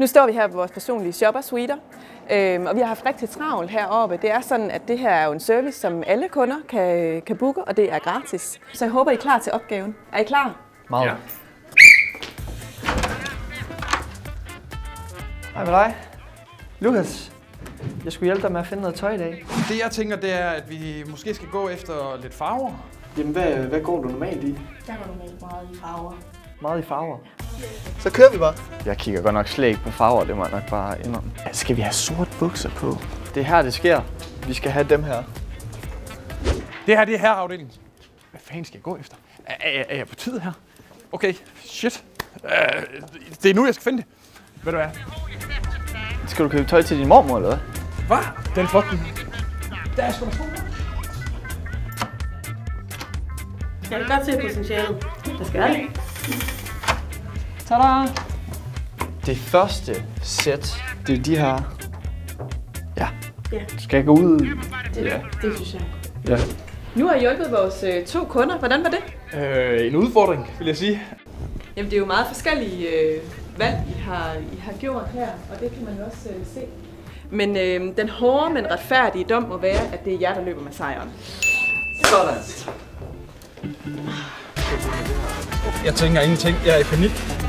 Nu står vi her på vores personlige shopper-suiter, øhm, og vi har haft rigtig travlt heroppe. Det er sådan, at det her er jo en service, som alle kunder kan, kan booke, og det er gratis. Så jeg håber, I er klar til opgaven. Er I klar? Meget. Ja. Hej med dig. Lukas, jeg skulle hjælpe dig med at finde noget tøj i dag. Det jeg tænker, det er, at vi måske skal gå efter lidt farver. Jamen, hvad, hvad går du normalt i? Der var normalt meget i farver. Meget i farver. Så kører vi bare. Jeg kigger godt nok slet ikke på farver, det må jeg nok bare indrømme. Skal vi have sort bukser på? Det er her, det sker. Vi skal have dem her. Det her, det er herreafdelingen. Hvad fanden skal jeg gå efter? Er, er, er jeg på tid her? Okay, shit. Uh, det er nu, jeg skal finde det. Ved du hvad? Skal du købe tøj til din mormor, eller hvad? Hvad? Den fucking... Der er sgu da. Jeg kan godt se potentialet. Der skal det. Tada! Det første sæt, det er de her. Ja. Ja. Skal jeg gå ud? Det, Ja. det synes jeg. Ja. Nu har I hjulpet vores øh, to kunder. Hvordan var det? Øh, en udfordring, vil jeg sige. Jamen, det er jo meget forskellige øh, valg, I har, I har gjort her, og det kan man jo også øh, se. Men øh, den hårde, men retfærdige dom må være, at det er jer, der løber med sejren. Sådan. Jeg tænker ingenting. Jeg er i panik.